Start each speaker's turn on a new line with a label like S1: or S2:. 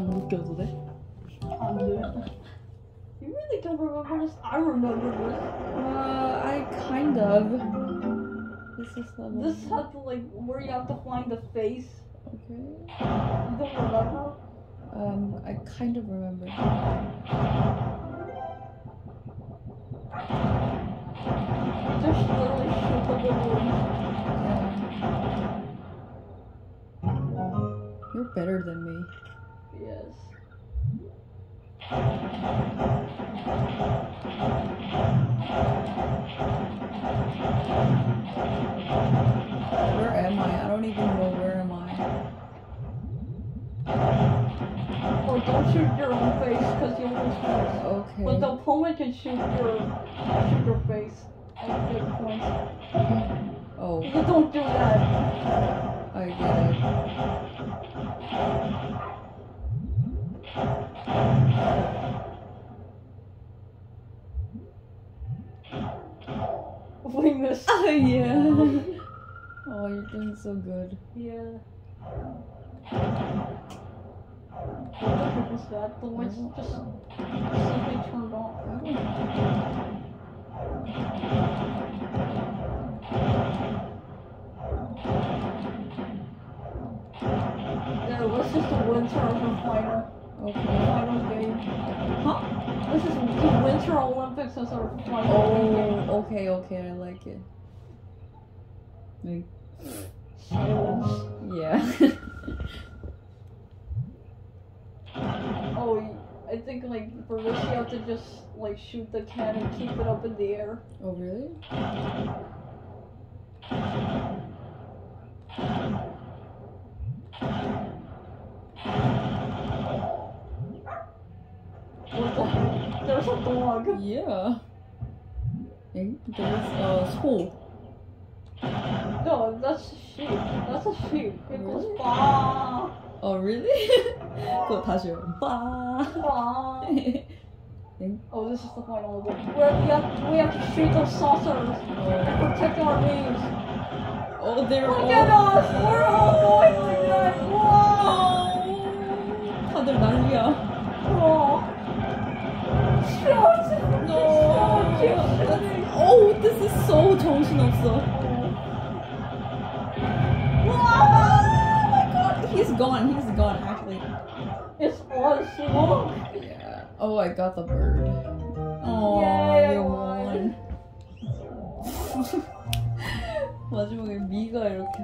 S1: You really don't remember this? I remember this.
S2: Uh, I kind of. This is level.
S1: This has to like where you have to find the face.
S2: Okay.
S1: You don't remember?
S2: Um, I kind of remember.
S1: Just literally the.
S2: You're better than me.
S1: Yes.
S2: Where am I? I don't even know where am I.
S1: Oh, don't shoot your own face because you'll lose points.
S2: Okay.
S1: But the opponent can shoot your shoot your face and get points.
S2: Oh,
S1: You don't do that.
S2: I get it.
S1: We missed.
S2: Oh yeah. Oh, you're doing so good.
S1: Yeah. What is that? The lights just simply turned off.
S2: I don't.
S1: There, let's just the winter of the final
S2: Okay.
S1: final game.
S2: Huh?
S1: This is the Winter Olympics as our final game.
S2: Oh, okay, okay. I like it. Like, yeah.
S1: Oh, I think like for this you have to just like shoot the can and keep it up in the air.
S2: oh really?
S1: What the? There's a dog.
S2: Yeah. There's a uh, school.
S1: No, that's sheep. That's a sheep. It goes ba.
S2: Oh really? Go, touch 해요.
S1: Ba. 바. Oh, this is the final one. We have we have to shoot those saucers and protect our Miis.
S2: Oh, they're
S1: Look
S2: all.
S1: Look at us! We're all going
S2: to
S1: die.
S2: Oh, this is so 정신없어. Oh my god, he's gone. He's gone. Actually.
S1: It's us. Look.
S2: Yeah. Oh, I got the bird. Oh,
S1: Yay,
S2: you
S1: I
S2: won. 마지막에 미가 이렇게